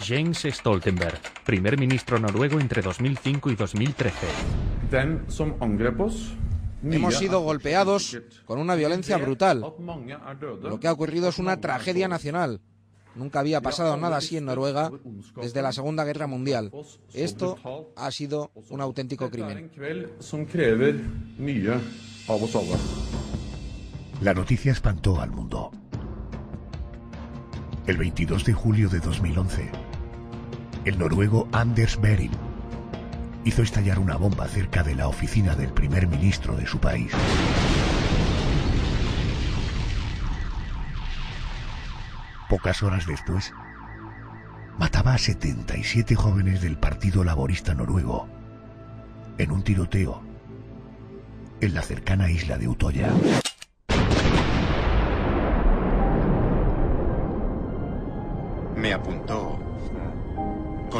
Jens Stoltenberg, primer ministro noruego entre 2005 y 2013. Hemos sido golpeados con una violencia brutal. Lo que ha ocurrido es una tragedia nacional. Nunca había pasado nada así en Noruega desde la Segunda Guerra Mundial. Esto ha sido un auténtico crimen. La noticia espantó al mundo. El 22 de julio de 2011, el noruego Anders Behring hizo estallar una bomba cerca de la oficina del primer ministro de su país. Pocas horas después, mataba a 77 jóvenes del Partido Laborista Noruego en un tiroteo en la cercana isla de Utoya. Me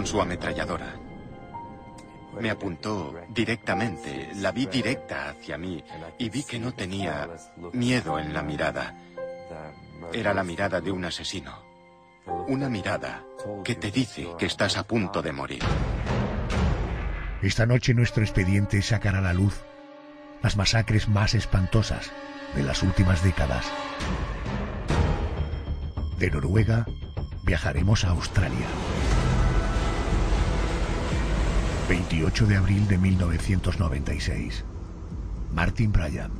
con su ametralladora. Me apuntó directamente, la vi directa hacia mí y vi que no tenía miedo en la mirada. Era la mirada de un asesino. Una mirada que te dice que estás a punto de morir. Esta noche nuestro expediente sacará a la luz las masacres más espantosas de las últimas décadas. De Noruega viajaremos a Australia. 28 de abril de 1996. Martin Bryan,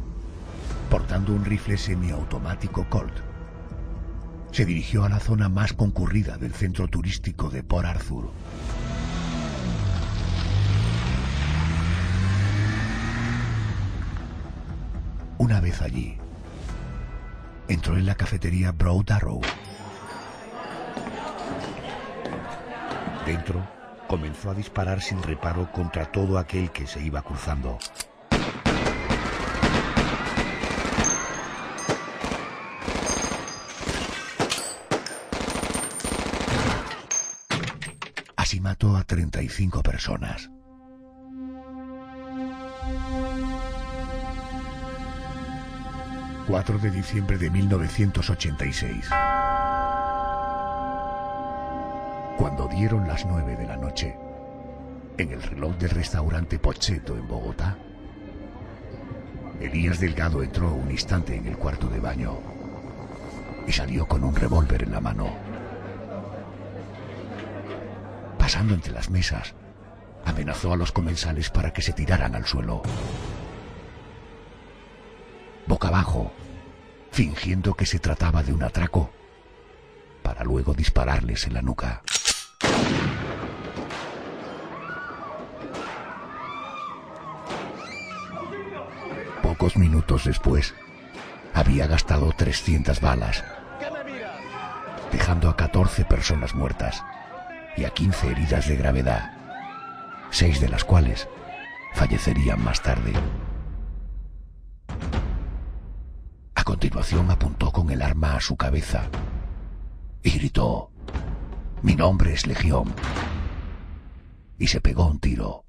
portando un rifle semiautomático Colt, se dirigió a la zona más concurrida del centro turístico de Port Arthur. Una vez allí, entró en la cafetería Broad Arrow. Dentro, comenzó a disparar sin reparo contra todo aquel que se iba cruzando. Así mató a 35 personas. ...4 de diciembre de 1986... Cuando dieron las nueve de la noche, en el reloj del restaurante Pocheto en Bogotá, Elías Delgado entró un instante en el cuarto de baño y salió con un revólver en la mano. Pasando entre las mesas, amenazó a los comensales para que se tiraran al suelo. Boca abajo, fingiendo que se trataba de un atraco, para luego dispararles en la nuca. Pocos minutos después, había gastado 300 balas, dejando a 14 personas muertas y a 15 heridas de gravedad, seis de las cuales fallecerían más tarde. A continuación apuntó con el arma a su cabeza y gritó, mi nombre es Legión. Y se pegó un tiro,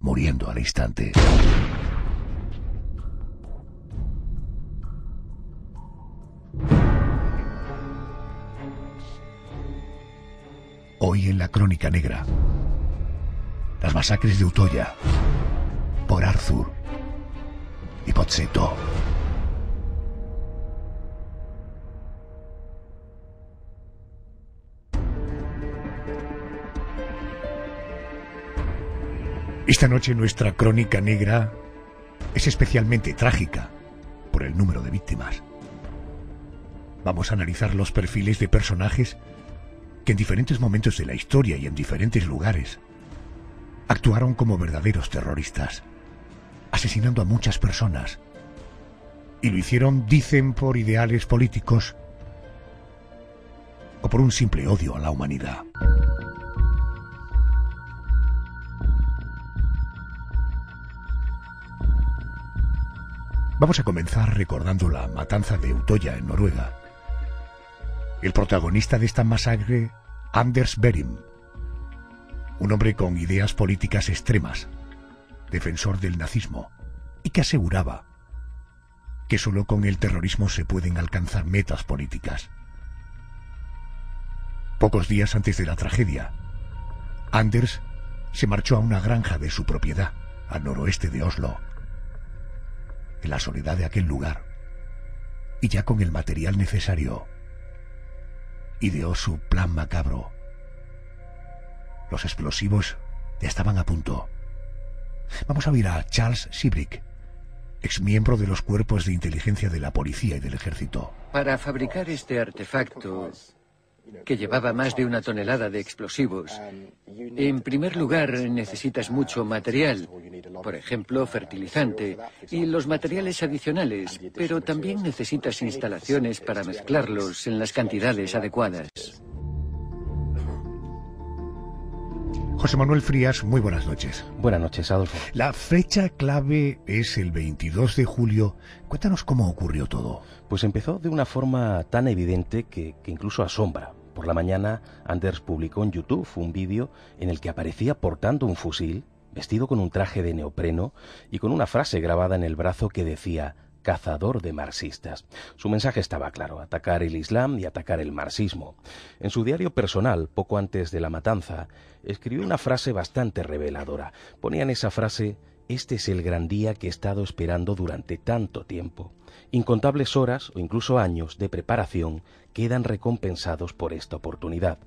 muriendo al instante. Hoy en la Crónica Negra, las masacres de Utoya, por Arthur y Pozzetto. Esta noche nuestra crónica negra es especialmente trágica por el número de víctimas. Vamos a analizar los perfiles de personajes que en diferentes momentos de la historia y en diferentes lugares actuaron como verdaderos terroristas, asesinando a muchas personas. Y lo hicieron, dicen, por ideales políticos o por un simple odio a la humanidad. Vamos a comenzar recordando la matanza de Utoya en Noruega. El protagonista de esta masacre, Anders Behring, un hombre con ideas políticas extremas, defensor del nazismo, y que aseguraba que solo con el terrorismo se pueden alcanzar metas políticas. Pocos días antes de la tragedia, Anders se marchó a una granja de su propiedad, al noroeste de Oslo. La soledad de aquel lugar, y ya con el material necesario, ideó su plan macabro. Los explosivos ya estaban a punto. Vamos a oír a Charles Sibrick, exmiembro de los cuerpos de inteligencia de la policía y del ejército. Para fabricar este artefacto, que llevaba más de una tonelada de explosivos, en primer lugar necesitas mucho material, por ejemplo, fertilizante, y los materiales adicionales, pero también necesitas instalaciones para mezclarlos en las cantidades adecuadas. José Manuel Frías, muy buenas noches. Buenas noches, Adolfo. La fecha clave es el 22 de julio. Cuéntanos cómo ocurrió todo. Pues empezó de una forma tan evidente que, que incluso asombra. Por la mañana, Anders publicó en YouTube un vídeo en el que aparecía portando un fusil, vestido con un traje de neopreno y con una frase grabada en el brazo que decía cazador de marxistas. Su mensaje estaba claro, atacar el Islam y atacar el marxismo. En su diario personal, poco antes de la matanza, escribió una frase bastante reveladora. Ponía en esa frase, este es el gran día que he estado esperando durante tanto tiempo. Incontables horas o incluso años de preparación quedan recompensados por esta oportunidad.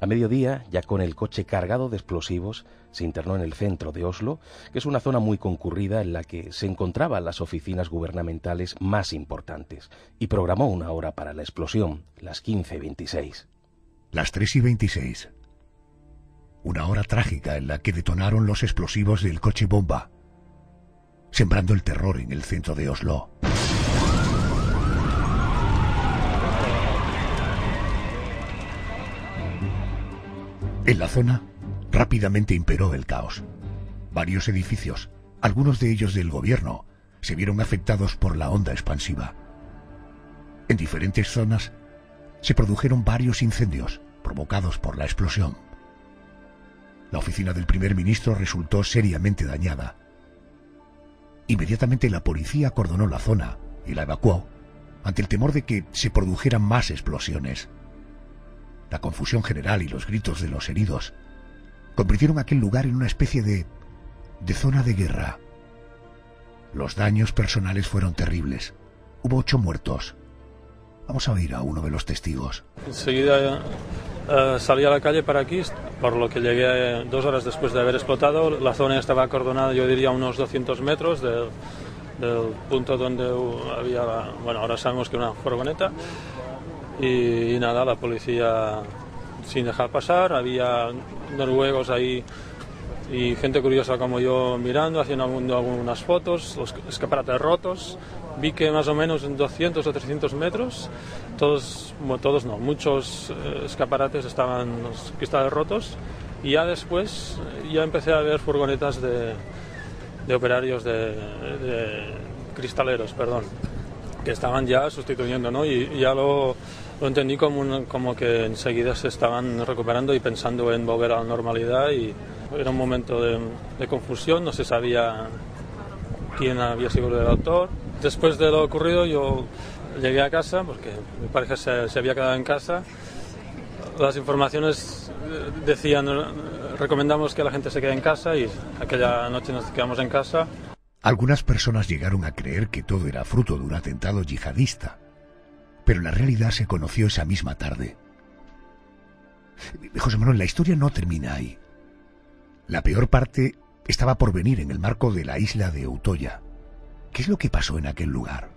A mediodía, ya con el coche cargado de explosivos, se internó en el centro de Oslo, que es una zona muy concurrida en la que se encontraban las oficinas gubernamentales más importantes, y programó una hora para la explosión, las 15.26. Las 3 y 26. Una hora trágica en la que detonaron los explosivos del coche bomba, sembrando el terror en el centro de Oslo. En la zona rápidamente imperó el caos. Varios edificios, algunos de ellos del gobierno, se vieron afectados por la onda expansiva. En diferentes zonas se produjeron varios incendios provocados por la explosión. La oficina del primer ministro resultó seriamente dañada. Inmediatamente la policía acordonó la zona y la evacuó ante el temor de que se produjeran más explosiones. La confusión general y los gritos de los heridos convirtieron aquel lugar en una especie de, de zona de guerra. Los daños personales fueron terribles. Hubo ocho muertos. Vamos a oír a uno de los testigos. Enseguida eh, salí a la calle para aquí, por lo que llegué dos horas después de haber explotado. La zona estaba acordonada, yo diría, unos 200 metros del, del punto donde había, bueno, ahora sabemos que una furgoneta. Y, y nada, la policía sin dejar pasar, había noruegos ahí y gente curiosa como yo mirando, haciendo algunas fotos, los escaparates rotos. Vi que más o menos en 200 o 300 metros, todos, bueno, todos no, muchos eh, escaparates estaban los cristales rotos y ya después ya empecé a ver furgonetas de, de operarios de, de, cristaleros, perdón, que estaban ya sustituyendo, ¿no? Y, y ya lo, lo entendí como, un, como que enseguida se estaban recuperando y pensando en volver a la normalidad y era un momento de, de confusión, no se sabía quién había sido el autor. Después de lo ocurrido yo llegué a casa porque mi pareja se, se había quedado en casa. Las informaciones decían, recomendamos que la gente se quede en casa y aquella noche nos quedamos en casa. Algunas personas llegaron a creer que todo era fruto de un atentado yihadista, pero la realidad se conoció esa misma tarde. José Manuel, la historia no termina ahí. La peor parte estaba por venir en el marco de la isla de Utoya. ¿Qué es lo que pasó en aquel lugar?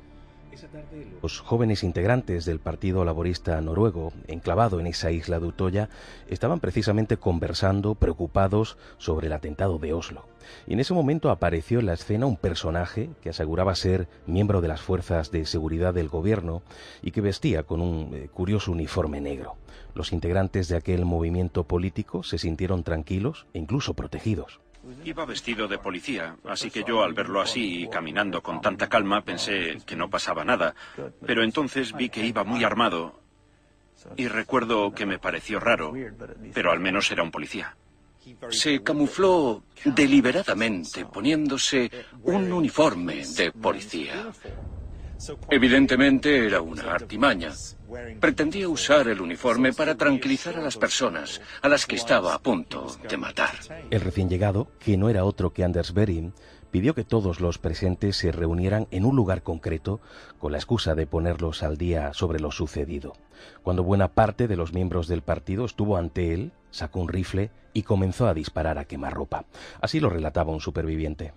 Esa tarde los jóvenes integrantes del Partido Laborista Noruego, enclavado en esa isla de Utoya, estaban precisamente conversando, preocupados sobre el atentado de Oslo. Y en ese momento apareció en la escena un personaje que aseguraba ser miembro de las fuerzas de seguridad del gobierno y que vestía con un eh, curioso uniforme negro. Los integrantes de aquel movimiento político se sintieron tranquilos e incluso protegidos. Iba vestido de policía, así que yo al verlo así y caminando con tanta calma pensé que no pasaba nada. Pero entonces vi que iba muy armado y recuerdo que me pareció raro, pero al menos era un policía. Se camufló deliberadamente poniéndose un uniforme de policía. Evidentemente era una artimaña. Pretendía usar el uniforme para tranquilizar a las personas a las que estaba a punto de matar. El recién llegado, que no era otro que Anders Behring, pidió que todos los presentes se reunieran en un lugar concreto con la excusa de ponerlos al día sobre lo sucedido. Cuando buena parte de los miembros del partido estuvo ante él, sacó un rifle y comenzó a disparar a quemarropa. Así lo relataba un superviviente.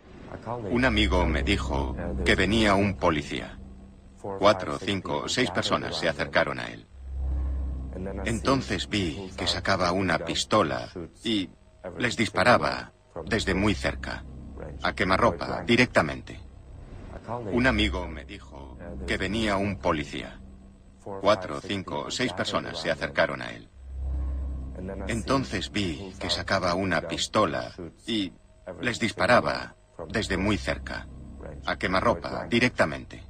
Un amigo me dijo que venía un policía. Cuatro, cinco, seis personas se acercaron a él. Entonces vi que sacaba una pistola y les disparaba desde muy cerca, a quemarropa, directamente. Un amigo me dijo que venía un policía. Cuatro, cinco, seis personas se acercaron a él. Entonces vi que sacaba una pistola y les disparaba desde muy cerca, a quemarropa, directamente.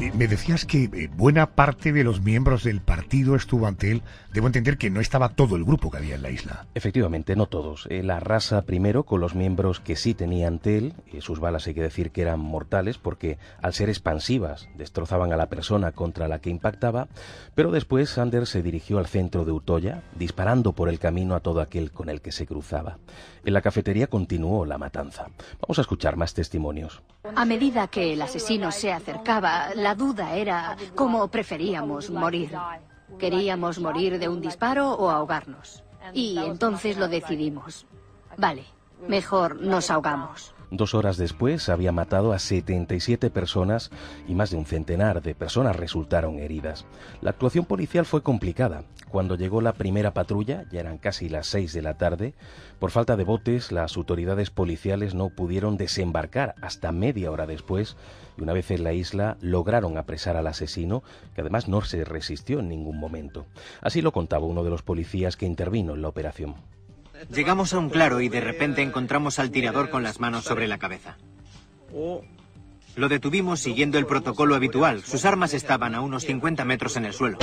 Me decías que eh, buena parte de los miembros del partido estuvo ante él. Debo entender que no estaba todo el grupo que había en la isla. Efectivamente, no todos. Eh, la raza primero con los miembros que sí tenía ante él. Eh, sus balas hay que decir que eran mortales porque al ser expansivas destrozaban a la persona contra la que impactaba. Pero después Anders se dirigió al centro de Utoya, disparando por el camino a todo aquel con el que se cruzaba. En la cafetería continuó la matanza. Vamos a escuchar más testimonios. A medida que el asesino se acercaba, la duda era cómo preferíamos morir. ¿Queríamos morir de un disparo o ahogarnos? Y entonces lo decidimos. Vale, mejor nos ahogamos. Dos horas después había matado a 77 personas y más de un centenar de personas resultaron heridas. La actuación policial fue complicada. Cuando llegó la primera patrulla, ya eran casi las 6 de la tarde, por falta de botes las autoridades policiales no pudieron desembarcar hasta media hora después y una vez en la isla lograron apresar al asesino, que además no se resistió en ningún momento. Así lo contaba uno de los policías que intervino en la operación. Llegamos a un claro y de repente encontramos al tirador con las manos sobre la cabeza. Lo detuvimos siguiendo el protocolo habitual. Sus armas estaban a unos 50 metros en el suelo.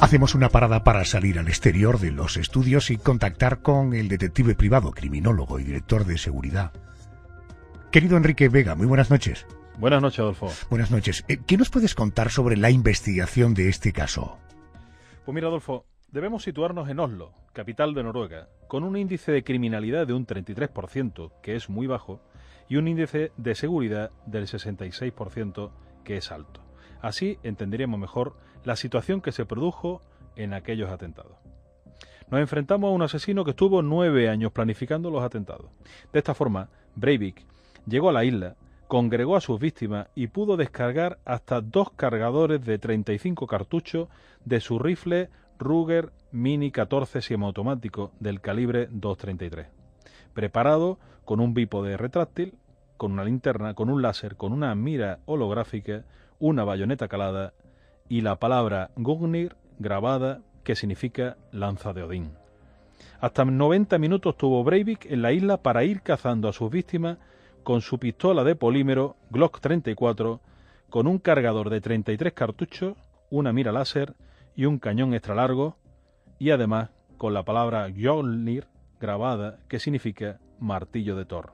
Hacemos una parada para salir al exterior de los estudios y contactar con el detective privado, criminólogo y director de seguridad. Querido Enrique Vega, muy buenas noches. Buenas noches, Adolfo. Buenas noches. Eh, ¿Qué nos puedes contar sobre la investigación de este caso? Pues mira, Adolfo, debemos situarnos en Oslo, capital de Noruega, con un índice de criminalidad de un 33%, que es muy bajo, y un índice de seguridad del 66%, que es alto. Así entenderíamos mejor la situación que se produjo en aquellos atentados. Nos enfrentamos a un asesino que estuvo nueve años planificando los atentados. De esta forma, Breivik llegó a la isla, congregó a sus víctimas y pudo descargar hasta dos cargadores de 35 cartuchos de su rifle Ruger Mini 14 semiautomático del calibre 233, preparado con un bípode retráctil, con una linterna, con un láser, con una mira holográfica, una bayoneta calada y la palabra Gugnir grabada que significa lanza de Odín. Hasta 90 minutos tuvo Breivik en la isla para ir cazando a sus víctimas con su pistola de polímero Glock 34, con un cargador de 33 cartuchos, una mira láser y un cañón extra largo, y además con la palabra Jolnir grabada, que significa martillo de Thor.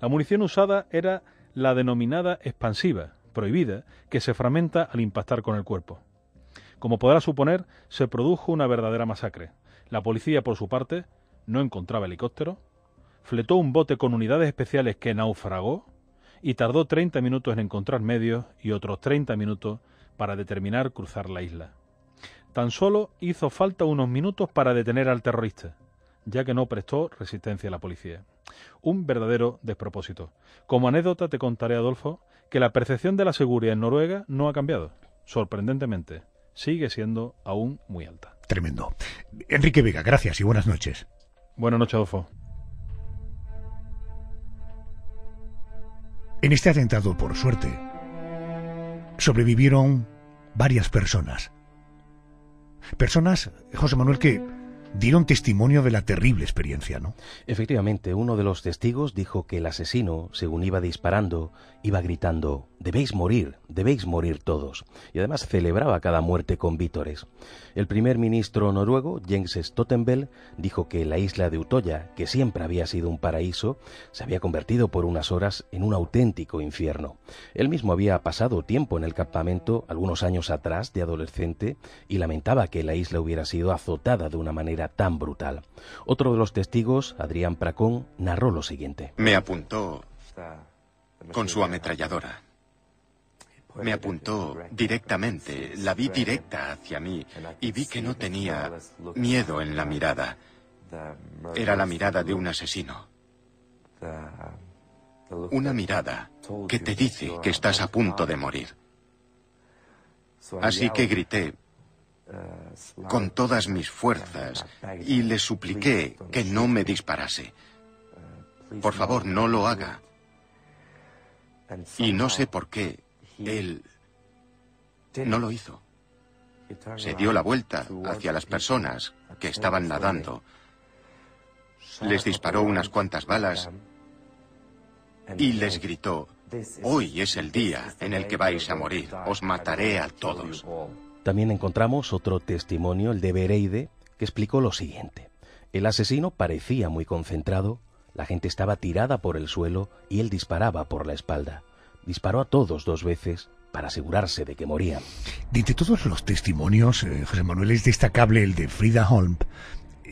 La munición usada era la denominada expansiva, prohibida, que se fragmenta al impactar con el cuerpo. Como podrá suponer, se produjo una verdadera masacre. La policía, por su parte, no encontraba helicóptero, fletó un bote con unidades especiales que naufragó y tardó 30 minutos en encontrar medios y otros 30 minutos para determinar cruzar la isla. Tan solo hizo falta unos minutos para detener al terrorista, ya que no prestó resistencia a la policía. Un verdadero despropósito. Como anécdota te contaré, Adolfo, que la percepción de la seguridad en Noruega no ha cambiado. Sorprendentemente, sigue siendo aún muy alta. Tremendo. Enrique Vega, gracias y buenas noches. Buenas noches, Adolfo. En este atentado, por suerte, sobrevivieron varias personas. Personas, José Manuel, que dieron testimonio de la terrible experiencia, ¿no? Efectivamente, uno de los testigos dijo que el asesino, según iba disparando, iba gritando debéis morir, debéis morir todos. Y además celebraba cada muerte con vítores. El primer ministro noruego, Jens Stoltenberg, dijo que la isla de Utoya, que siempre había sido un paraíso, se había convertido por unas horas en un auténtico infierno. Él mismo había pasado tiempo en el campamento algunos años atrás de adolescente y lamentaba que la isla hubiera sido azotada de una manera tan brutal. Otro de los testigos, Adrián Pracón, narró lo siguiente. Me apuntó con su ametralladora. Me apuntó directamente, la vi directa hacia mí y vi que no tenía miedo en la mirada. Era la mirada de un asesino. Una mirada que te dice que estás a punto de morir. Así que grité con todas mis fuerzas y le supliqué que no me disparase. Por favor, no lo haga. Y no sé por qué él no lo hizo. Se dio la vuelta hacia las personas que estaban nadando. Les disparó unas cuantas balas y les gritó, hoy es el día en el que vais a morir, os mataré a todos. También encontramos otro testimonio, el de Bereide, que explicó lo siguiente. El asesino parecía muy concentrado, la gente estaba tirada por el suelo y él disparaba por la espalda. Disparó a todos dos veces para asegurarse de que morían. De entre todos los testimonios, eh, José Manuel, es destacable el de Frida Holm,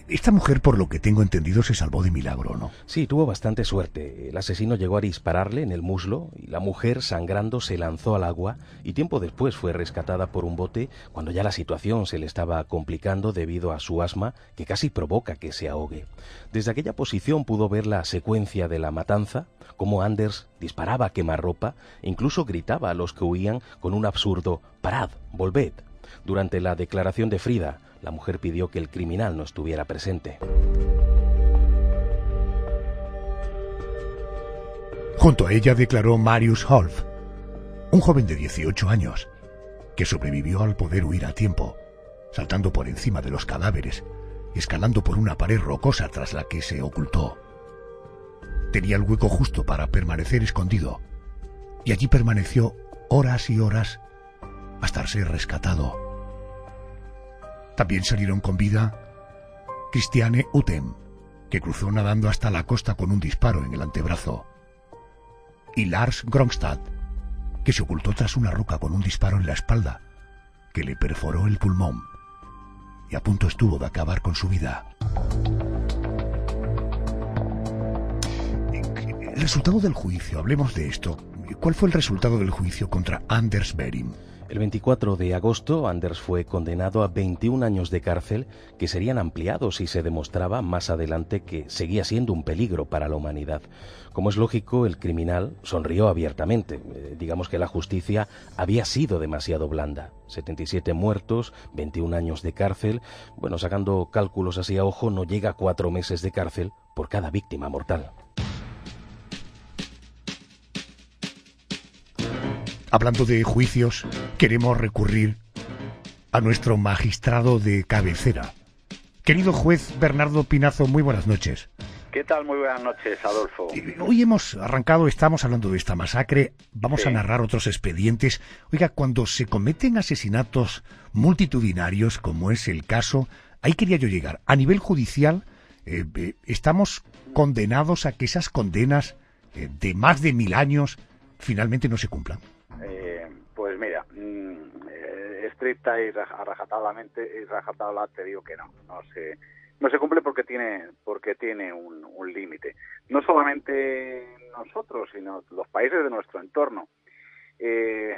esta mujer, por lo que tengo entendido, se salvó de milagro, ¿no? Sí, tuvo bastante suerte. El asesino llegó a dispararle en el muslo y la mujer, sangrando, se lanzó al agua y tiempo después fue rescatada por un bote cuando ya la situación se le estaba complicando debido a su asma que casi provoca que se ahogue. Desde aquella posición pudo ver la secuencia de la matanza, cómo Anders disparaba a quemarropa e incluso gritaba a los que huían con un absurdo «Parad, volved». Durante la declaración de Frida, la mujer pidió que el criminal no estuviera presente. Junto a ella declaró Marius Holf, un joven de 18 años, que sobrevivió al poder huir a tiempo, saltando por encima de los cadáveres escalando por una pared rocosa tras la que se ocultó. Tenía el hueco justo para permanecer escondido, y allí permaneció horas y horas hasta ser rescatado. También salieron con vida Christiane Utem, que cruzó nadando hasta la costa con un disparo en el antebrazo, y Lars Grongstad, que se ocultó tras una roca con un disparo en la espalda, que le perforó el pulmón y a punto estuvo de acabar con su vida. El resultado del juicio, hablemos de esto. ¿Cuál fue el resultado del juicio contra Anders Berim? El 24 de agosto, Anders fue condenado a 21 años de cárcel que serían ampliados si se demostraba más adelante que seguía siendo un peligro para la humanidad. Como es lógico, el criminal sonrió abiertamente. Eh, digamos que la justicia había sido demasiado blanda. 77 muertos, 21 años de cárcel. Bueno, sacando cálculos así a ojo, no llega a cuatro meses de cárcel por cada víctima mortal. Hablando de juicios, queremos recurrir a nuestro magistrado de cabecera. Querido juez Bernardo Pinazo, muy buenas noches. ¿Qué tal? Muy buenas noches, Adolfo. Hoy hemos arrancado, estamos hablando de esta masacre, vamos a narrar otros expedientes. Oiga, cuando se cometen asesinatos multitudinarios, como es el caso, ahí quería yo llegar. A nivel judicial, eh, eh, estamos condenados a que esas condenas eh, de más de mil años finalmente no se cumplan. Eh, pues mira, mm, eh, estricta y rajatablemente y rajatabla te digo que no, no se no se cumple porque tiene porque tiene un, límite. No solamente nosotros, sino los países de nuestro entorno. Eh,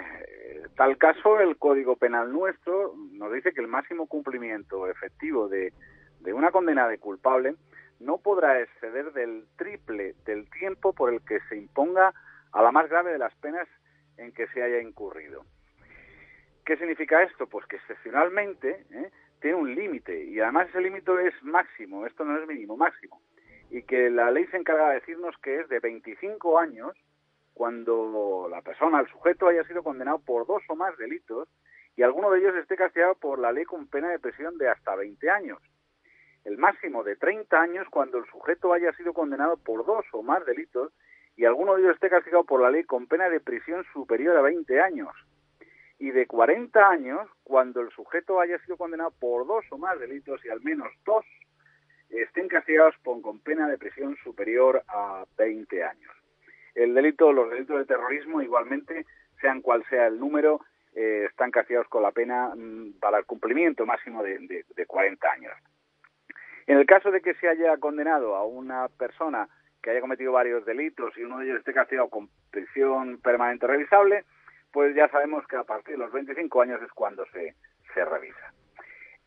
tal caso, el Código Penal nuestro nos dice que el máximo cumplimiento efectivo de, de una condena de culpable no podrá exceder del triple del tiempo por el que se imponga a la más grave de las penas en que se haya incurrido. ¿Qué significa esto? Pues que excepcionalmente ¿eh? tiene un límite y además ese límite es máximo, esto no es mínimo, máximo. Y que la ley se encarga de decirnos que es de 25 años cuando la persona, el sujeto, haya sido condenado por dos o más delitos y alguno de ellos esté castigado por la ley con pena de prisión de hasta 20 años. El máximo de 30 años cuando el sujeto haya sido condenado por dos o más delitos y alguno de ellos esté castigado por la ley con pena de prisión superior a 20 años y de 40 años cuando el sujeto haya sido condenado por dos o más delitos y al menos dos estén castigados con, pena de prisión superior a 20 años. El delito, los delitos de terrorismo igualmente, sean cual sea el número, eh, están castigados con la pena mm, para el cumplimiento máximo de, de, de 40 años. En el caso de que se haya condenado a una persona que haya cometido varios delitos y uno de ellos esté castigado con prisión permanente revisable, pues ya sabemos que a partir de los 25 años es cuando se, se revisa.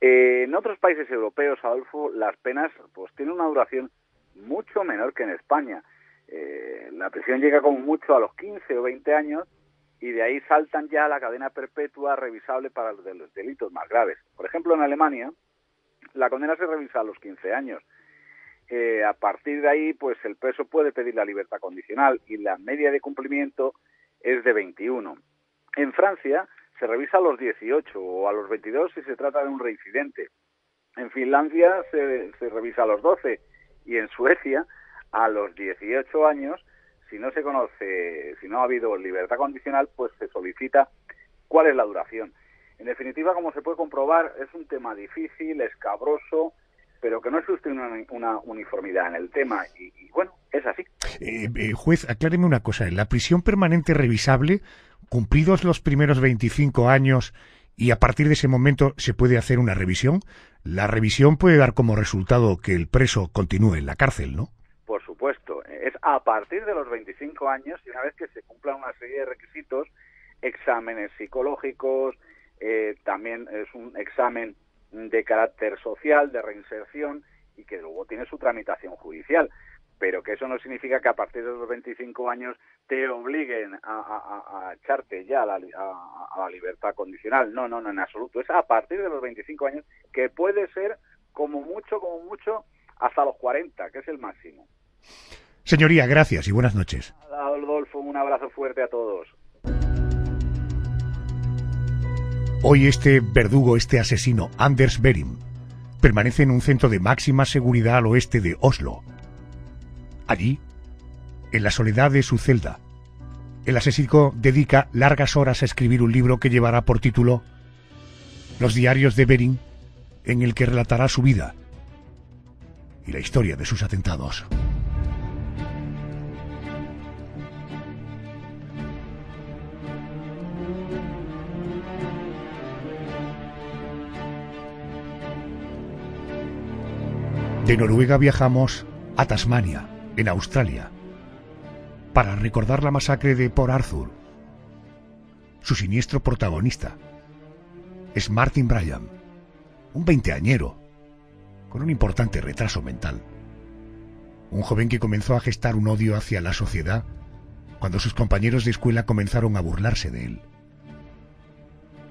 Eh, en otros países europeos, Adolfo, las penas pues tienen una duración mucho menor que en España. Eh, la prisión llega como mucho a los 15 o 20 años y de ahí saltan ya a la cadena perpetua revisable para los, los delitos más graves. Por ejemplo, en Alemania, la condena se revisa a los 15 años. Eh, a partir de ahí, pues el preso puede pedir la libertad condicional y la media de cumplimiento es de 21. En Francia se revisa a los 18 o a los 22 si se trata de un reincidente. En Finlandia se, se revisa a los 12 y en Suecia a los 18 años si no se conoce, si no ha habido libertad condicional, pues se solicita cuál es la duración. En definitiva, como se puede comprobar, es un tema difícil, escabroso, pero que no existe una, una uniformidad en el tema. Y, bueno, es así. Eh, eh, juez, acláreme una cosa. ¿La prisión permanente revisable, cumplidos los primeros 25 años y a partir de ese momento se puede hacer una revisión? La revisión puede dar como resultado que el preso continúe en la cárcel, ¿no? Por supuesto. Es a partir de los 25 años y una vez que se cumplan una serie de requisitos, exámenes psicológicos, eh, también es un examen de carácter social, de reinserción y que luego tiene su tramitación judicial. Pero que eso no significa que a partir de los 25 años te obliguen a, echarte ya a la, a la, libertad condicional. No, no, no, en absoluto. Es a partir de los 25 años que puede ser como mucho, como mucho, hasta los 40, que es el máximo. Señoría, gracias y buenas noches. Adolfo, un abrazo fuerte a todos. Hoy este verdugo, este asesino, Anders Berim, permanece en un centro de máxima seguridad al oeste de Oslo. Allí, en la soledad de su celda, el asesino dedica largas horas a escribir un libro que llevará por título Los diarios de Berim, en el que relatará su vida y la historia de sus atentados. De Noruega viajamos a Tasmania, en Australia, para recordar la masacre de Port Arthur. Su siniestro protagonista es Martin Bryan, un veinteañero con un importante retraso mental. Un joven que comenzó a gestar un odio hacia la sociedad cuando sus compañeros de escuela comenzaron a burlarse de él.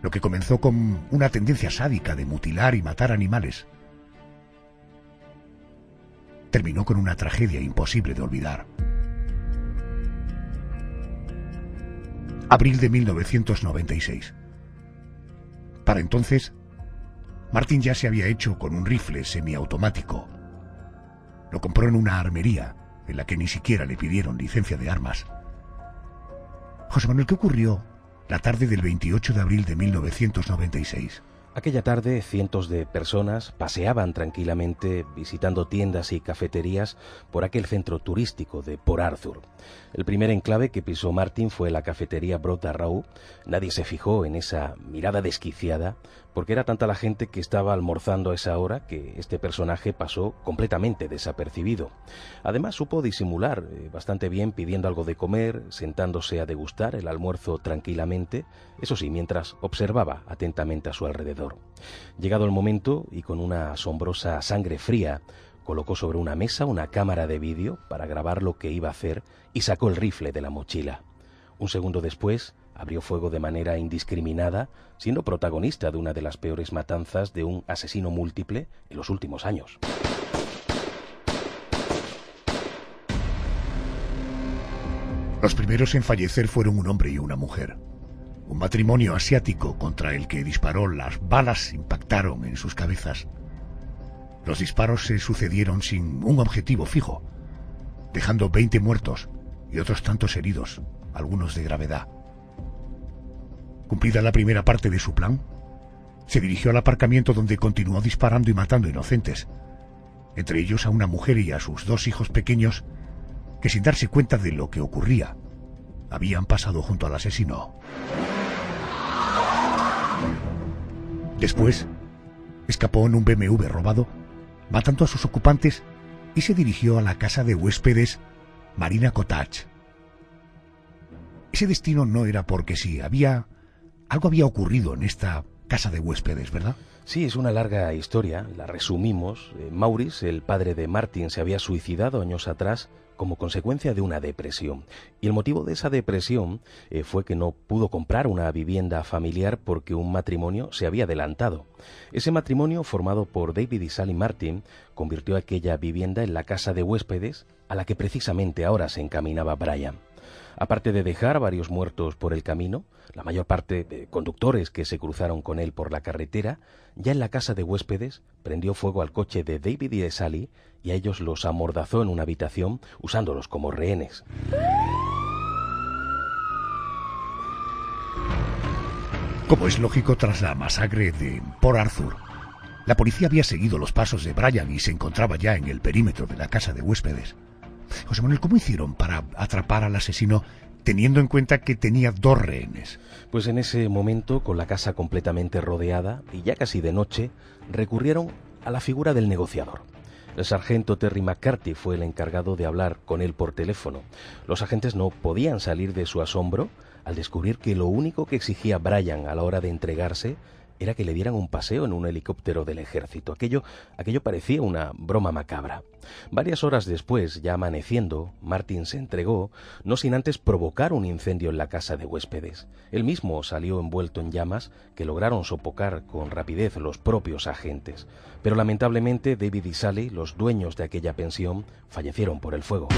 Lo que comenzó con una tendencia sádica de mutilar y matar animales terminó con una tragedia imposible de olvidar. Abril de 1996. Para entonces, Martin ya se había hecho con un rifle semiautomático. Lo compró en una armería en la que ni siquiera le pidieron licencia de armas. José Manuel, ¿qué ocurrió la tarde del 28 de abril de 1996? Aquella tarde cientos de personas paseaban tranquilamente visitando tiendas y cafeterías por aquel centro turístico de Port Arthur. El primer enclave que pisó Martin fue la cafetería Arrow. Nadie se fijó en esa mirada desquiciada porque era tanta la gente que estaba almorzando a esa hora que este personaje pasó completamente desapercibido. Además supo disimular eh, bastante bien pidiendo algo de comer, sentándose a degustar el almuerzo tranquilamente, eso sí, mientras observaba atentamente a su alrededor. Llegado el momento, y con una asombrosa sangre fría, colocó sobre una mesa una cámara de vídeo para grabar lo que iba a hacer y sacó el rifle de la mochila. Un segundo después, abrió fuego de manera indiscriminada, siendo protagonista de una de las peores matanzas de un asesino múltiple en los últimos años. Los primeros en fallecer fueron un hombre y una mujer. Un matrimonio asiático contra el que disparó las balas impactaron en sus cabezas. Los disparos se sucedieron sin un objetivo fijo, dejando 20 muertos y otros tantos heridos, algunos de gravedad. Cumplida la primera parte de su plan, se dirigió al aparcamiento donde continuó disparando y matando inocentes, entre ellos a una mujer y a sus dos hijos pequeños que sin darse cuenta de lo que ocurría, habían pasado junto al asesino. Después, escapó en un BMW robado, matando a sus ocupantes y se dirigió a la casa de huéspedes Marina Cottage. Ese destino no era porque sí, había algo había ocurrido en esta casa de huéspedes, ¿verdad? Sí, es una larga historia, la resumimos. Eh, Maurice, el padre de Martin, se había suicidado años atrás como consecuencia de una depresión. Y el motivo de esa depresión eh, fue que no pudo comprar una vivienda familiar porque un matrimonio se había adelantado. Ese matrimonio, formado por David y Sally Martin, convirtió aquella vivienda en la casa de huéspedes a la que precisamente ahora se encaminaba Brian. Aparte de dejar varios muertos por el camino, la mayor parte de conductores que se cruzaron con él por la carretera, ya en la casa de huéspedes prendió fuego al coche de David y de Sally y a ellos los amordazó en una habitación usándolos como rehenes. Como es lógico tras la masacre de Port Arthur, la policía había seguido los pasos de Brian y se encontraba ya en el perímetro de la casa de huéspedes. José Manuel, ¿cómo hicieron para atrapar al asesino teniendo en cuenta que tenía dos rehenes? Pues en ese momento, con la casa completamente rodeada y ya casi de noche, recurrieron a la figura del negociador. El sargento Terry McCarthy fue el encargado de hablar con él por teléfono. Los agentes no podían salir de su asombro al descubrir que lo único que exigía Brian a la hora de entregarse era que le dieran un paseo en un helicóptero del ejército. Aquello, aquello parecía una broma macabra. Varias horas después, ya amaneciendo, Martin se entregó, no sin antes provocar un incendio en la casa de huéspedes. Él mismo salió envuelto en llamas que lograron sofocar con rapidez los propios agentes. Pero lamentablemente David y Sally, los dueños de aquella pensión, fallecieron por el fuego.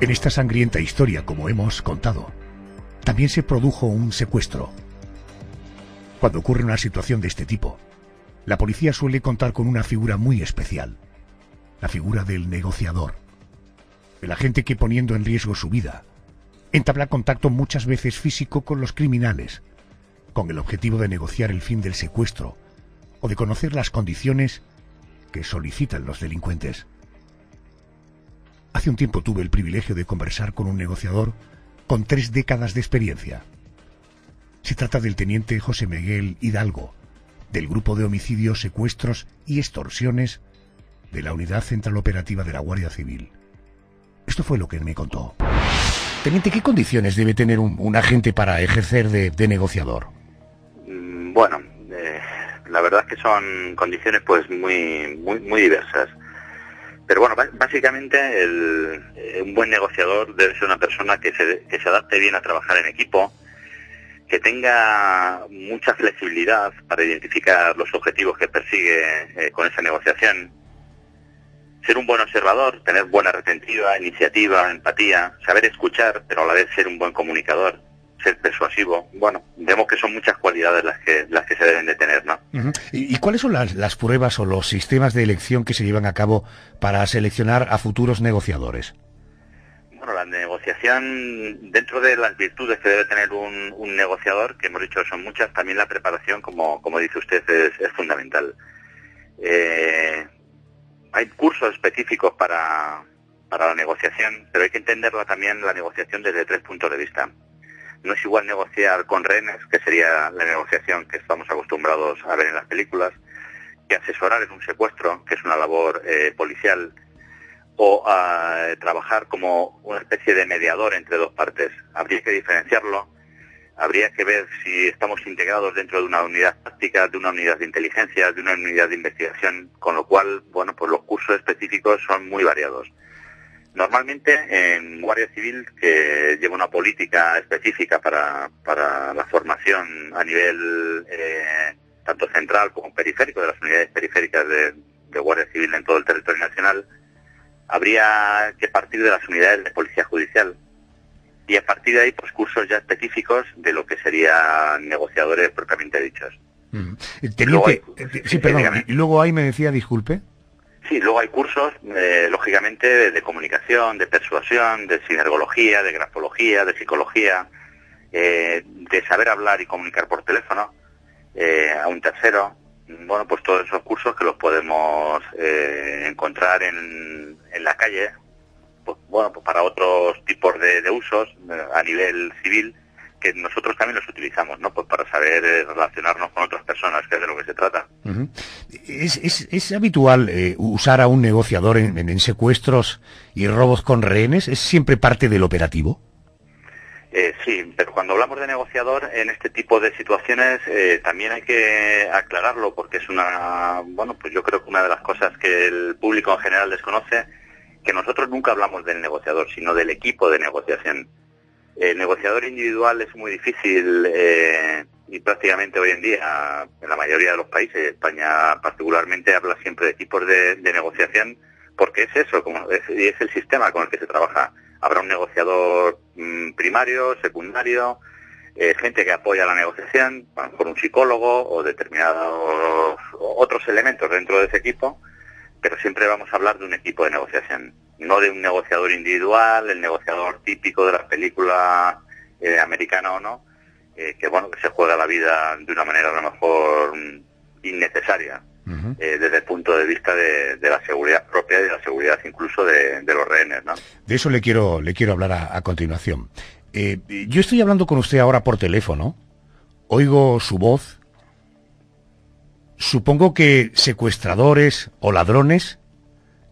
En esta sangrienta historia, como hemos contado, también se produjo un secuestro cuando ocurre una situación de este tipo, la policía suele contar con una figura muy especial, la figura del negociador, el agente que poniendo en riesgo su vida, entabla contacto muchas veces físico con los criminales, con el objetivo de negociar el fin del secuestro o de conocer las condiciones que solicitan los delincuentes. Hace un tiempo tuve el privilegio de conversar con un negociador con tres décadas de experiencia. Se trata del teniente José Miguel Hidalgo, del grupo de homicidios, secuestros y extorsiones de la Unidad Central Operativa de la Guardia Civil. Esto fue lo que me contó. Teniente, ¿qué condiciones debe tener un, agente para ejercer de, negociador? Mm, bueno, eh, la verdad es que son condiciones pues muy, muy, muy diversas. Pero bueno, básicamente eh, un buen negociador debe ser una persona que se, que se adapte bien a trabajar en equipo, que tenga mucha flexibilidad para identificar los objetivos que persigue eh, con esa negociación, ser un buen observador, tener buena retentiva, iniciativa, empatía, saber escuchar, pero a la vez ser un buen comunicador, ser persuasivo. Bueno, vemos que son muchas cualidades las que, las que se deben de tener, ¿no? ¿Y, cuáles son las, las pruebas o los sistemas de elección que se llevan a cabo para seleccionar a futuros negociadores? Bueno, la negociación, dentro de las virtudes que debe tener un, negociador, que hemos dicho son muchas, también la preparación, como, como dice usted, es, fundamental. Eh, hay cursos específicos para, para la negociación, pero hay que entenderla también la negociación desde tres puntos de vista. No es igual negociar con rehenes, que sería la negociación que estamos acostumbrados a ver en las películas, que asesorar en un secuestro, que es una labor eh, policial, o a trabajar como una especie de mediador entre dos partes. Habría que diferenciarlo, habría que ver si estamos integrados dentro de una unidad táctica, de una unidad de inteligencia, de una unidad de investigación, con lo cual, bueno, pues los cursos específicos son muy variados. Normalmente en Guardia Civil, que lleva una política específica para, para la formación a nivel eh, tanto central como periférico, de las unidades periféricas de Guardia Civil en todo el territorio nacional, habría que partir de las unidades de policía judicial y a partir de ahí pues cursos ya específicos de lo que serían negociadores propiamente dichos. Teniente, sí, perdón, y luego ahí me decía, disculpe. Sí, luego hay cursos, eh, lógicamente, de, de comunicación, de persuasión, de sinergología, de grafología, de psicología, eh, de saber hablar y comunicar por teléfono eh, a un tercero. Bueno, pues todos esos cursos que los podemos eh, encontrar en, en la calle, pues, bueno, pues para otros tipos de, usos eh, a nivel civil que nosotros también los utilizamos, ¿no? Pues para saber eh, relacionarnos con otras personas, que es de lo que se trata. ¿Es, es- habitual eh, usar a un negociador en secuestros y robos con rehenes? ¿Es siempre parte del operativo? Eh, sí, pero cuando hablamos de negociador en este tipo de situaciones eh, también hay que aclararlo porque es una, bueno, pues yo creo que una de las cosas que el público en general desconoce, que nosotros nunca hablamos del negociador, sino del equipo de negociación. El negociador individual es muy difícil eh, y prácticamente hoy en día en la mayoría de los países, España particularmente, habla siempre de equipos de, negociación porque es eso, como es, y es el sistema con el que se trabaja. Habrá un negociador mm, primario, secundario, eh, gente que apoya la negociación, mejor un psicólogo o determinados otros elementos dentro de ese equipo, pero siempre vamos a hablar de un equipo de negociación, no de un negociador individual, el negociador típico de las películas eh, americana o no, eh, que bueno, que se juega la vida de una manera a lo mejor eh, desde el punto de vista de, de la seguridad propia y de la seguridad incluso de, de los rehenes, ¿no? De eso le quiero, le quiero hablar a, a continuación. Eh, yo estoy hablando con usted ahora por teléfono, oigo su voz. Supongo que secuestradores o ladrones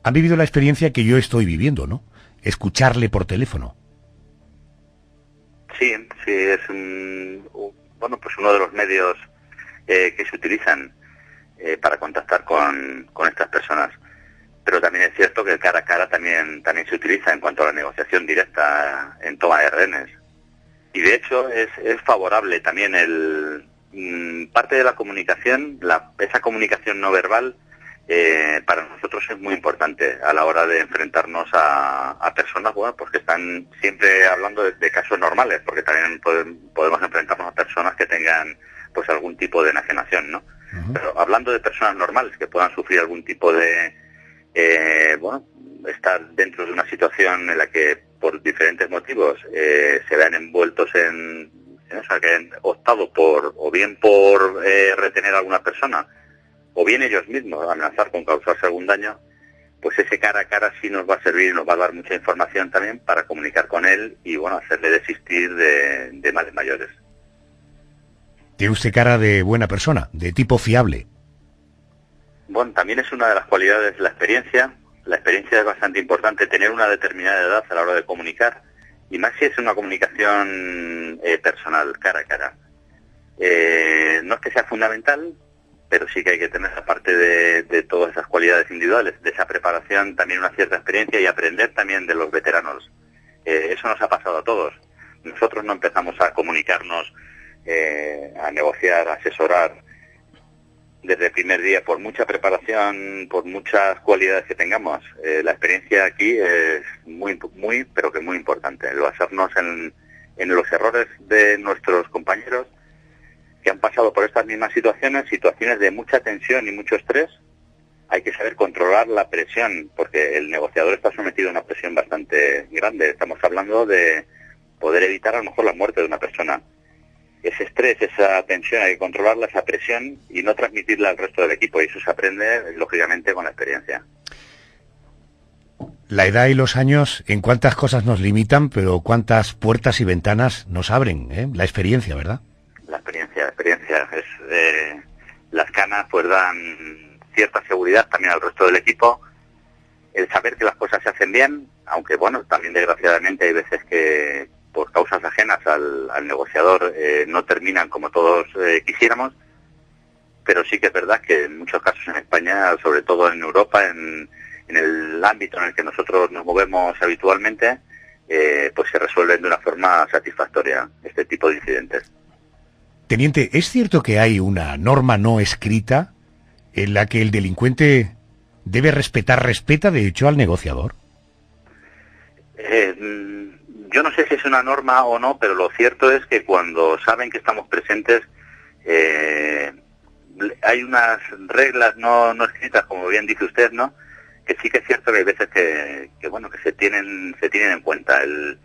han vivido la experiencia que yo estoy viviendo, ¿no? Escucharle por teléfono. Sí, sí, es un, bueno, pues uno de los medios eh, que se utilizan eh, para contactar con, con estas personas. Pero también es cierto que el cara a cara también, también se utiliza en cuanto a la negociación directa en toma de rehenes. Y de hecho es, es favorable también el mm, parte de la comunicación, la, esa comunicación no verbal eh, para nosotros es muy importante a la hora de enfrentarnos a, personas pues que están siempre hablando de, casos normales, porque también podem- podemos enfrentarnos a personas que tengan pues algún tipo de enajenación, ¿no? Pero hablando de personas normales que puedan sufrir algún tipo de, eh, bueno, estar dentro de una situación en la que por diferentes motivos eh, se vean envueltos en, en eso, que han optado por, o bien por eh, retener a alguna persona, o bien ellos mismos amenazar con causarse algún daño, pues ese cara a cara sí nos va a servir y nos va a dar mucha información también para comunicar con él y bueno, hacerle desistir de, de males mayores. Tiene usted cara de buena persona, de tipo fiable. Bueno, también es una de las cualidades de la experiencia. La experiencia es bastante importante, tener una determinada edad a la hora de comunicar, y más si es una comunicación eh, personal, cara a cara. Eh, no es que sea fundamental, pero sí que hay que tener, aparte de, de todas esas cualidades individuales, de esa preparación, también una cierta experiencia y aprender también de los veteranos. Eh, eso nos ha pasado a todos. Nosotros no empezamos a comunicarnos, eh, a negociar, a asesorar, desde el primer día, por mucha preparación, por muchas cualidades que tengamos, eh, la experiencia aquí es muy, muy, pero que muy importante. El basarnos en, en los errores de nuestros compañeros que han pasado por estas mismas situaciones, situaciones de mucha tensión y mucho estrés. Hay que saber controlar la presión, porque el negociador está sometido a una presión bastante grande. Estamos hablando de poder evitar a lo mejor la muerte de una persona ese estrés, esa tensión, hay que controlarla, esa presión y no transmitirla al resto del equipo. Y eso se aprende, lógicamente, con la experiencia. La edad y los años en cuántas cosas nos limitan, pero cuántas puertas y ventanas nos abren, ¿eh? La experiencia, ¿verdad? La experiencia, la experiencia. Es, eh, las canas pues dan cierta seguridad también al resto del equipo. El saber que las cosas se hacen bien, aunque bueno, también desgraciadamente hay veces que por causas ajenas al, al negociador eh, no terminan como todos eh, quisiéramos, pero sí que es verdad que en muchos casos en España, sobre todo en Europa, en, en el ámbito en el que nosotros nos movemos habitualmente, eh, pues se resuelven de una forma satisfactoria este tipo de incidentes. Teniente, ¿es cierto que hay una norma no escrita en la que el delincuente debe respetar, respeta de hecho al negociador? Eh, mm, yo no sé si es una norma o no, pero lo cierto es que cuando saben que estamos presentes, eh, hay unas reglas no, no escritas, como bien dice usted, ¿no? que sí que es cierto que hay veces que, que bueno, que se tienen, se tienen en cuenta. El,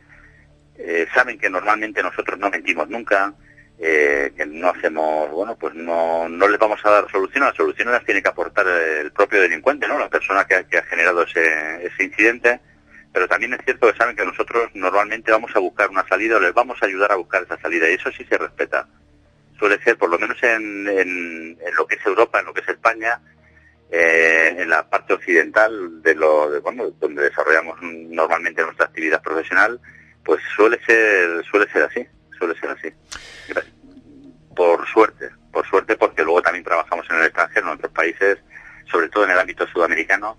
eh, saben que normalmente nosotros no mentimos nunca, eh, que no hacemos, bueno, pues no, no les vamos a dar soluciones, las soluciones las tiene que aportar el propio delincuente, ¿no? La persona que, que ha generado ese, ese incidente, pero también es cierto que saben que nosotros normalmente vamos a buscar una salida o les vamos a ayudar a buscar esa salida y eso sí se respeta. Suele ser, por lo menos en, en, en lo que es Europa, en lo que es España, eh, en la parte occidental de lo, de, bueno, donde desarrollamos normalmente nuestra actividad profesional, pues suele ser, suele ser así, suele ser así. Por suerte, por suerte, porque luego también trabajamos en el extranjero, en otros países, sobre todo en el ámbito sudamericano,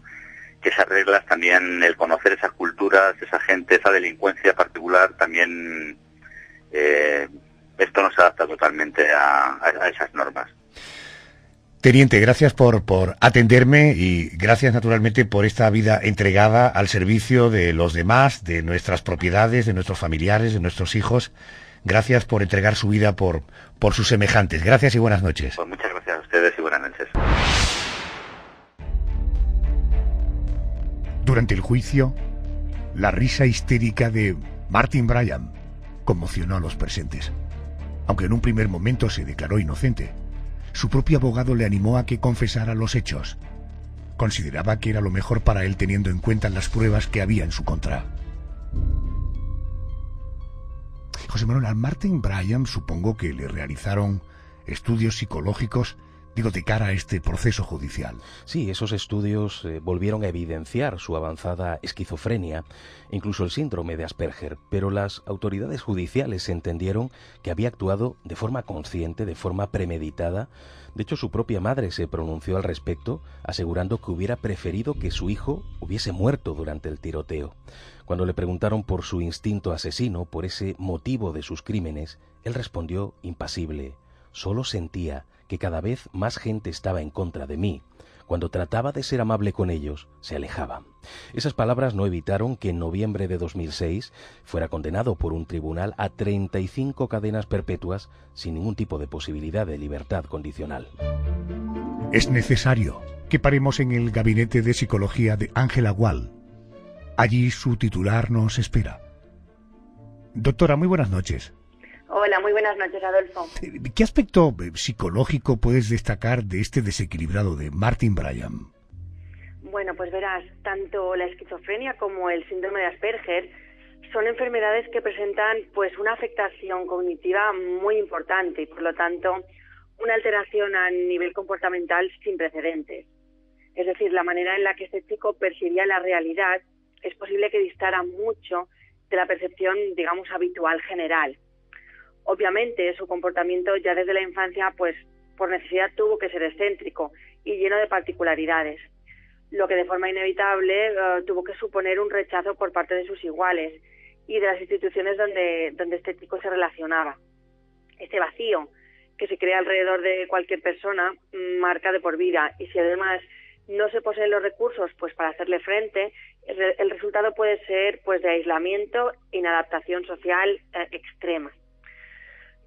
que esas reglas también, el conocer esas culturas, esa gente, esa delincuencia particular, también eh, esto no se adapta totalmente a, a- esas normas. Teniente, gracias por, por atenderme y gracias naturalmente por esta vida entregada al servicio de los demás, de nuestras propiedades, de nuestros familiares, de nuestros hijos. Gracias por entregar su vida por, por sus semejantes. Gracias y buenas noches. Pues muchas gracias a ustedes y buenas noches. Durante el juicio, la risa histérica de Martin Bryan conmocionó a los presentes. Aunque en un primer momento se declaró inocente, su propio abogado le animó a que confesara los hechos. Consideraba que era lo mejor para él teniendo en cuenta las pruebas que había en su contra. José Manuel, a Martin Bryan supongo que le realizaron estudios psicológicos, digo, de cara a este proceso judicial. Sí, esos estudios eh, volvieron a evidenciar su avanzada esquizofrenia, incluso el síndrome de Asperger, pero las autoridades judiciales entendieron que había actuado de forma consciente, de forma premeditada. De hecho, su propia madre se pronunció al respecto, asegurando que hubiera preferido que su hijo hubiese muerto durante el tiroteo. Cuando le preguntaron por su instinto asesino, por ese motivo de sus crímenes, él respondió impasible. Solo sentía que cada vez más gente estaba en contra de mí. Cuando trataba de ser amable con ellos, se alejaban. Esas palabras no evitaron que en noviembre de 2006 fuera condenado por un tribunal a 35 cadenas perpetuas sin ningún tipo de posibilidad de libertad condicional. Es necesario que paremos en el gabinete de psicología de Ángela Wall. Allí su titular nos espera. Doctora, muy buenas noches. Hola, muy buenas noches, Adolfo. ¿Qué aspecto eh, psicológico puedes destacar de este desequilibrado de Martin Bryan? Bueno, pues verás, tanto la esquizofrenia como el síndrome de Asperger son enfermedades que presentan pues una afectación cognitiva muy importante y por lo tanto una alteración a nivel comportamental sin precedentes. Es decir, la manera en la que este chico percibía la realidad es posible que distara mucho de la percepción, digamos, habitual general. Obviamente, su comportamiento ya desde la infancia, pues por necesidad tuvo que ser excéntrico y lleno de particularidades, lo que de forma inevitable eh, tuvo que suponer un rechazo por parte de sus iguales y de las instituciones donde, donde este chico se relacionaba. Este vacío que se crea alrededor de cualquier persona mm, marca de por vida y si además no se poseen los recursos pues para hacerle frente, el, re- el resultado puede ser pues de aislamiento e inadaptación social eh, extrema.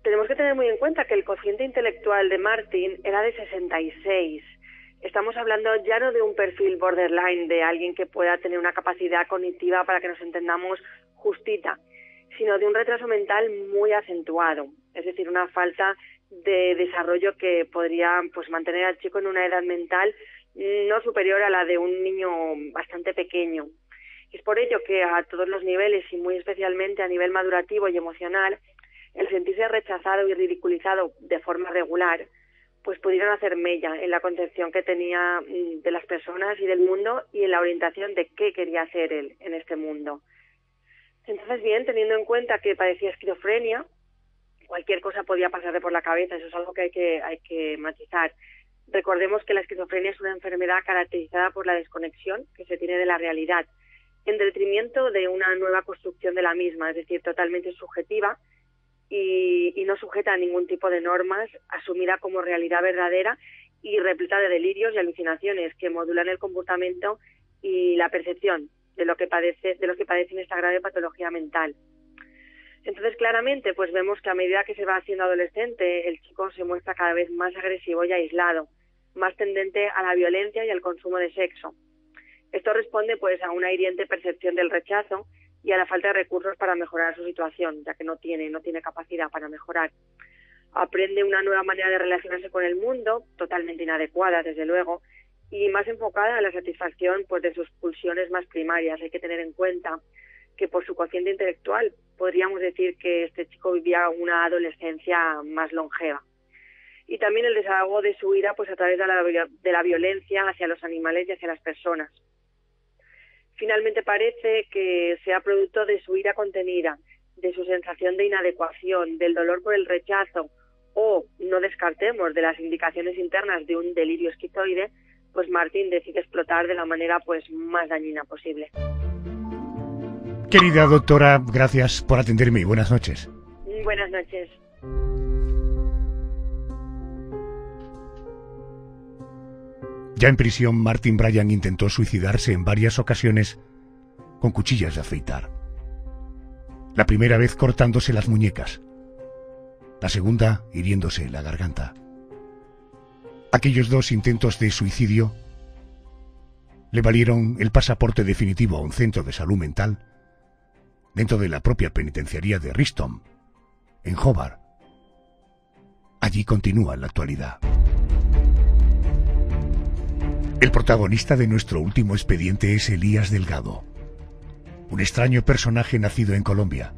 Tenemos que tener muy en cuenta que el cociente intelectual de Martin era de 66. Estamos hablando ya no de un perfil borderline de alguien que pueda tener una capacidad cognitiva para que nos entendamos justita, sino de un retraso mental muy acentuado, es decir, una falta de desarrollo que podría pues mantener al chico en una edad mental no superior a la de un niño bastante pequeño. Es por ello que a todos los niveles y muy especialmente a nivel madurativo y emocional, el sentirse rechazado y ridiculizado de forma regular, pues pudieron hacer mella en la concepción que tenía mm, de las personas y del mundo y en la orientación de qué quería hacer él en este mundo. Entonces, bien, teniendo en cuenta que padecía esquizofrenia, cualquier cosa podía pasarle por la cabeza, eso es algo que hay que, hay que matizar. Recordemos que la esquizofrenia es una enfermedad caracterizada por la desconexión que se tiene de la realidad, en detrimento de una nueva construcción de la misma, es decir, totalmente subjetiva y, no sujeta a ningún tipo de normas, asumida como realidad verdadera y repleta de delirios y alucinaciones que modulan el comportamiento y la percepción de lo que padece, de los que padecen esta grave patología mental. Entonces, claramente, pues vemos que a medida que se va haciendo adolescente, el chico se muestra cada vez más agresivo y aislado, más tendente a la violencia y al consumo de sexo. Esto responde pues a una hiriente percepción del rechazo y a la falta de recursos para mejorar su situación, ya que no tiene, no tiene capacidad para mejorar. Aprende una nueva manera de relacionarse con el mundo, totalmente inadecuada, desde luego, y más enfocada a la satisfacción pues, de sus pulsiones más primarias. Hay que tener en cuenta que por su cociente intelectual podríamos decir que este chico vivía una adolescencia más longeva. Y también el desahogo de su ira pues a través de la, de la violencia hacia los animales y hacia las personas. Finalmente parece que sea producto de su ira contenida, de su sensación de inadecuación, del dolor por el rechazo o, no descartemos, de las indicaciones internas de un delirio esquizoide, pues Martín decide explotar de la manera pues más dañina posible. Querida doctora, gracias por atenderme y buenas noches. Buenas noches. Ya en prisión, Martin Bryan intentó suicidarse en varias ocasiones con cuchillas de afeitar. La primera vez cortándose las muñecas, la segunda hiriéndose la garganta. Aquellos dos intentos de suicidio le valieron el pasaporte definitivo a un centro de salud mental dentro de la propia penitenciaría de Riston, en Hobart. Allí continúa en la actualidad. El protagonista de nuestro último expediente es Elías Delgado, un extraño personaje nacido en Colombia,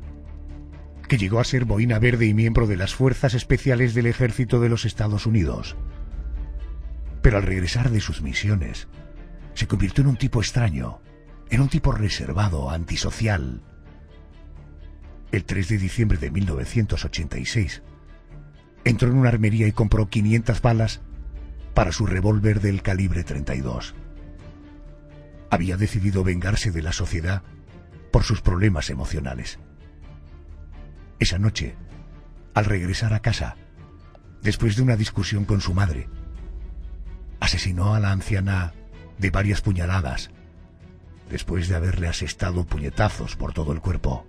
que llegó a ser boina verde y miembro de las Fuerzas Especiales del Ejército de los Estados Unidos. Pero al regresar de sus misiones, se convirtió en un tipo extraño, en un tipo reservado, antisocial. El 3 de diciembre de 1986, entró en una armería y compró 500 balas para su revólver del calibre 32. Había decidido vengarse de la sociedad por sus problemas emocionales. Esa noche, al regresar a casa, después de una discusión con su madre, asesinó a la anciana de varias puñaladas, después de haberle asestado puñetazos por todo el cuerpo.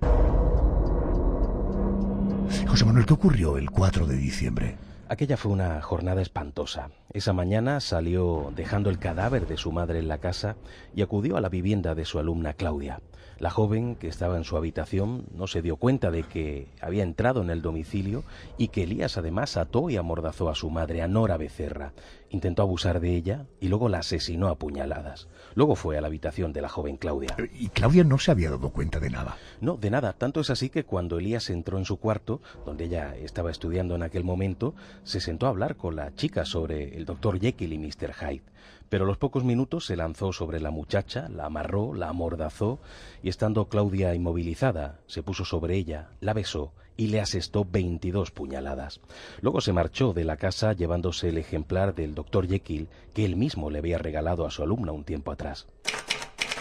José Manuel, ¿qué ocurrió el 4 de diciembre? Aquella fue una jornada espantosa. Esa mañana salió dejando el cadáver de su madre en la casa y acudió a la vivienda de su alumna Claudia. La joven que estaba en su habitación no se dio cuenta de que había entrado en el domicilio y que Elías además ató y amordazó a su madre, a Nora Becerra. Intentó abusar de ella y luego la asesinó a puñaladas. Luego fue a la habitación de la joven Claudia. ¿Y Claudia no se había dado cuenta de nada? No, de nada. Tanto es así que cuando Elías entró en su cuarto, donde ella estaba estudiando en aquel momento, se sentó a hablar con la chica sobre el doctor Jekyll y Mr. Hyde pero a los pocos minutos se lanzó sobre la muchacha, la amarró, la amordazó y estando Claudia inmovilizada, se puso sobre ella, la besó y le asestó 22 puñaladas. Luego se marchó de la casa llevándose el ejemplar del doctor Jekyll que él mismo le había regalado a su alumna un tiempo atrás.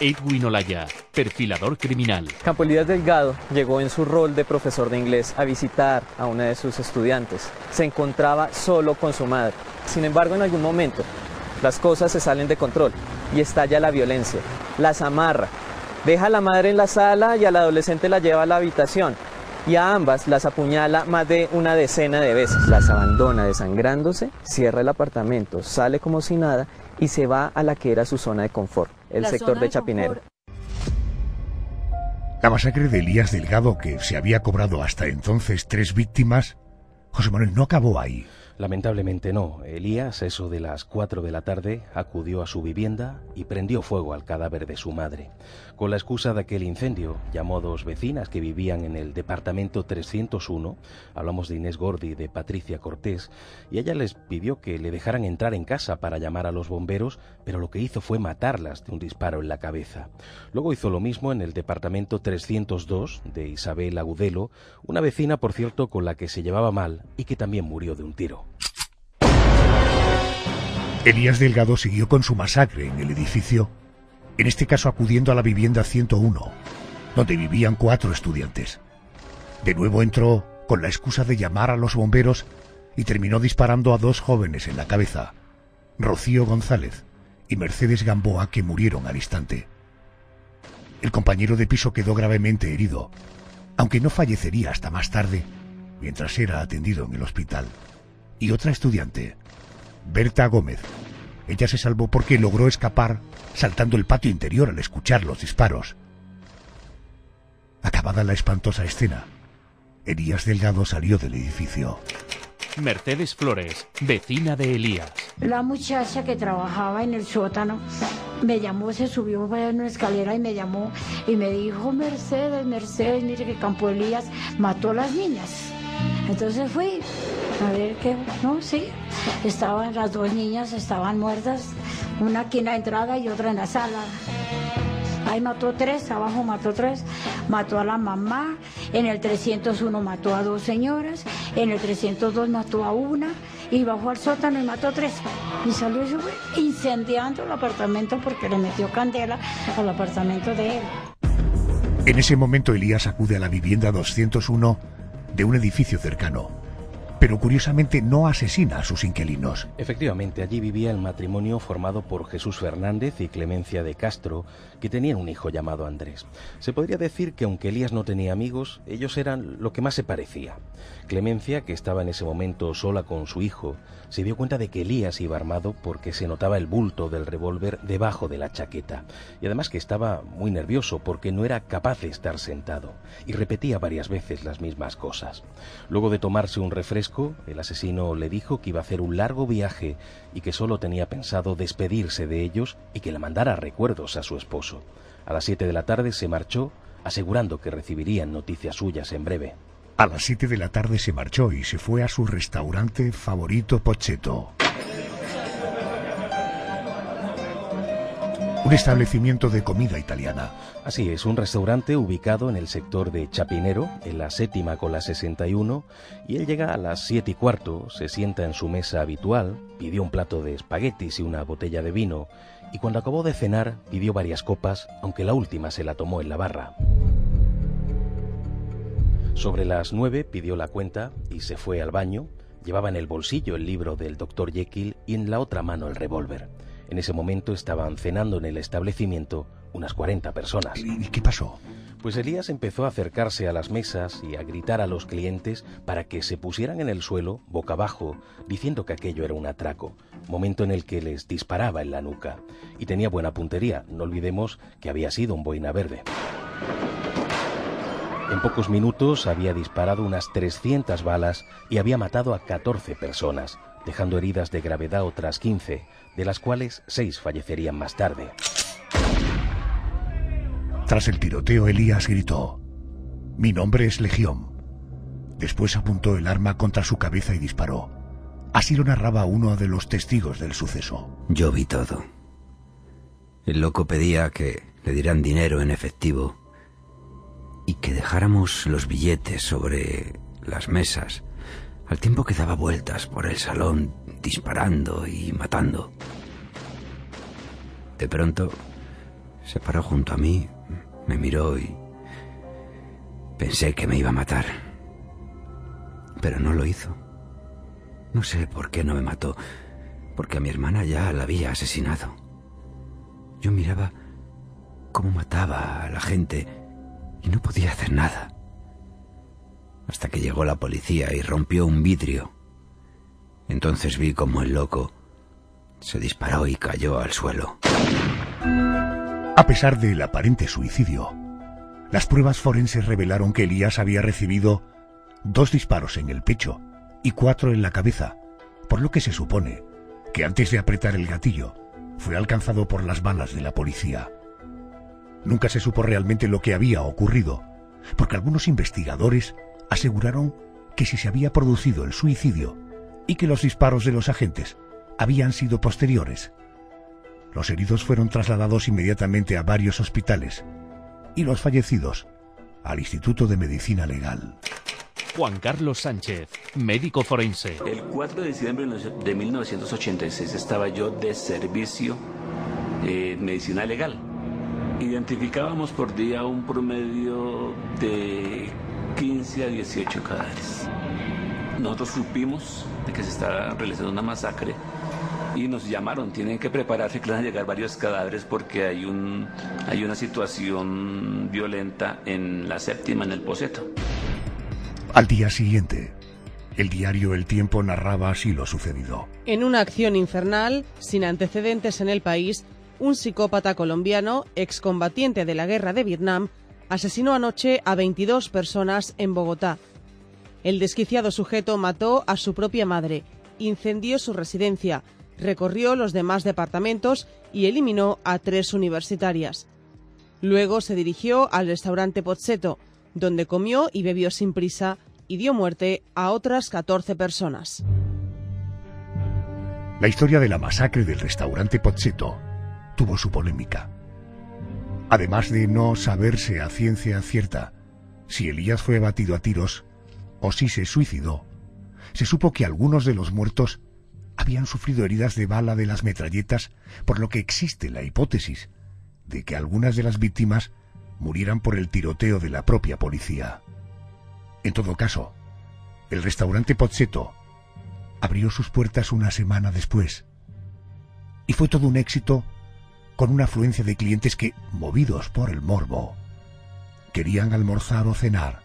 Edwin Olaya, perfilador criminal. Campo Elías Delgado llegó en su rol de profesor de inglés a visitar a una de sus estudiantes. Se encontraba solo con su madre. Sin embargo, en algún momento las cosas se salen de control y estalla la violencia. Las amarra, deja a la madre en la sala y al adolescente la lleva a la habitación y a ambas las apuñala más de una decena de veces. Las abandona desangrándose, cierra el apartamento, sale como si nada y se va a la que era su zona de confort, el sector de, Chapinero. La masacre de Elías Delgado, que se había cobrado hasta entonces tres víctimas, José Manuel no acabó ahí. Lamentablemente no. Elías, eso de las 4 de la tarde, acudió a su vivienda y prendió fuego al cadáver de su madre. Con la excusa de aquel incendio, llamó a dos vecinas que vivían en el departamento 301, hablamos de Inés Gordi y de Patricia Cortés, y ella les pidió que le dejaran entrar en casa para llamar a los bomberos, pero lo que hizo fue matarlas de un disparo en la cabeza. Luego hizo lo mismo en el departamento 302 de Isabel Agudelo, una vecina, por cierto, con la que se llevaba mal y que también murió de un tiro. Elías Delgado siguió con su masacre en el edificio, en este caso acudiendo a la vivienda 101, donde vivían cuatro estudiantes. De nuevo entró con la excusa de llamar a los bomberos y terminó disparando a dos jóvenes en la cabeza, Rocío González y Mercedes Gamboa, que murieron al instante. El compañero de piso quedó gravemente herido, aunque no fallecería hasta más tarde, mientras era atendido en el hospital. Y otra estudiante, Berta Gómez, Ella se salvó porque logró escapar saltando el patio interior al escuchar los disparos. Acabada la espantosa escena, Elías Delgado salió del edificio. Mercedes Flores, vecina de Elías. La muchacha que trabajaba en el sótano me llamó, se subió en una escalera y me llamó y me dijo, Mercedes, Mercedes, mire que Campo Elías mató a las niñas. Entonces fui a ver qué, no, sí, estaban las dos niñas, estaban muertas, una aquí en la entrada y otra en la sala. Ahí mató tres, abajo mató tres, mató a la mamá, en el 301 mató a dos señoras, en el 302 mató a una y bajó al sótano y mató tres. Y salió incendiando el apartamento porque le metió candela al apartamento de él. En ese momento Elías acude a la vivienda 201 de un edificio cercano pero curiosamente no asesina a sus inquilinos. Efectivamente, allí vivía el matrimonio formado por Jesús Fernández y Clemencia de Castro, que tenían un hijo llamado Andrés. Se podría decir que aunque Elías no tenía amigos, ellos eran lo que más se parecía. Clemencia, que estaba en ese momento sola con su hijo, se dio cuenta de que Elías iba armado porque se notaba el bulto del revólver debajo de la chaqueta, y además que estaba muy nervioso porque no era capaz de estar sentado, y repetía varias veces las mismas cosas. Luego de tomarse un refresco, el asesino le dijo que iba a hacer un largo viaje y que solo tenía pensado despedirse de ellos y que le mandara recuerdos a su esposo. A las siete de la tarde se marchó, asegurando que recibirían noticias suyas en breve. A las 7 de la tarde se marchó y se fue a su restaurante favorito Pocheto. Un establecimiento de comida italiana. Así es, un restaurante ubicado en el sector de Chapinero, en la séptima con la 61, y él llega a las siete y cuarto, se sienta en su mesa habitual, pidió un plato de espaguetis y una botella de vino, y cuando acabó de cenar pidió varias copas, aunque la última se la tomó en la barra. Sobre las nueve pidió la cuenta y se fue al baño. Llevaba en el bolsillo el libro del doctor Jekyll y en la otra mano el revólver. En ese momento estaban cenando en el establecimiento unas 40 personas. ¿Y qué pasó? Pues Elías empezó a acercarse a las mesas y a gritar a los clientes para que se pusieran en el suelo, boca abajo, diciendo que aquello era un atraco, momento en el que les disparaba en la nuca. Y tenía buena puntería, no olvidemos que había sido un boina verde. En pocos minutos había disparado unas 300 balas y había matado a 14 personas, dejando heridas de gravedad otras 15, de las cuales 6 fallecerían más tarde. Tras el tiroteo, Elías gritó, Mi nombre es Legión. Después apuntó el arma contra su cabeza y disparó. Así lo narraba uno de los testigos del suceso. Yo vi todo. El loco pedía que le dieran dinero en efectivo y que dejáramos los billetes sobre las mesas, al tiempo que daba vueltas por el salón disparando y matando. De pronto se paró junto a mí, me miró y pensé que me iba a matar. Pero no lo hizo. No sé por qué no me mató, porque a mi hermana ya la había asesinado. Yo miraba cómo mataba a la gente y no podía hacer nada. Hasta que llegó la policía y rompió un vidrio. Entonces vi como el loco se disparó y cayó al suelo. A pesar del aparente suicidio, las pruebas forenses revelaron que Elías había recibido dos disparos en el pecho y cuatro en la cabeza, por lo que se supone que antes de apretar el gatillo fue alcanzado por las balas de la policía. Nunca se supo realmente lo que había ocurrido, porque algunos investigadores aseguraron que si se había producido el suicidio y que los disparos de los agentes habían sido posteriores. Los heridos fueron trasladados inmediatamente a varios hospitales y los fallecidos al Instituto de Medicina Legal. Juan Carlos Sánchez, médico forense. El 4 de diciembre de 1986 estaba yo de servicio en medicina legal identificábamos por día un promedio de 15 a 18 cadáveres. Nosotros supimos de que se estaba realizando una masacre y nos llamaron, tienen que prepararse que van a llegar varios cadáveres porque hay, un, hay una situación violenta en la séptima, en el Poseto. Al día siguiente, El diario El Tiempo narraba así lo sucedido. En una acción infernal, sin antecedentes en el país, un psicópata colombiano, excombatiente de la guerra de Vietnam, asesinó anoche a 22 personas en Bogotá. El desquiciado sujeto mató a su propia madre, incendió su residencia, recorrió los demás departamentos y eliminó a tres universitarias. Luego se dirigió al restaurante Pozzetto, donde comió y bebió sin prisa y dio muerte a otras 14 personas. La historia de la masacre del restaurante Pozzetto tuvo su polémica. Además de no saberse a ciencia cierta si Elías fue abatido a tiros o si se suicidó, se supo que algunos de los muertos habían sufrido heridas de bala de las metralletas, por lo que existe la hipótesis de que algunas de las víctimas murieran por el tiroteo de la propia policía. En todo caso, el restaurante Pozzetto abrió sus puertas una semana después. Y fue todo un éxito con una afluencia de clientes que, movidos por el morbo, querían almorzar o cenar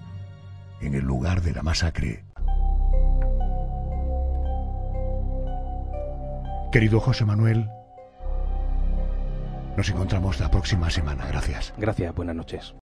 en el lugar de la masacre. Querido José Manuel, nos encontramos la próxima semana. Gracias. Gracias, buenas noches.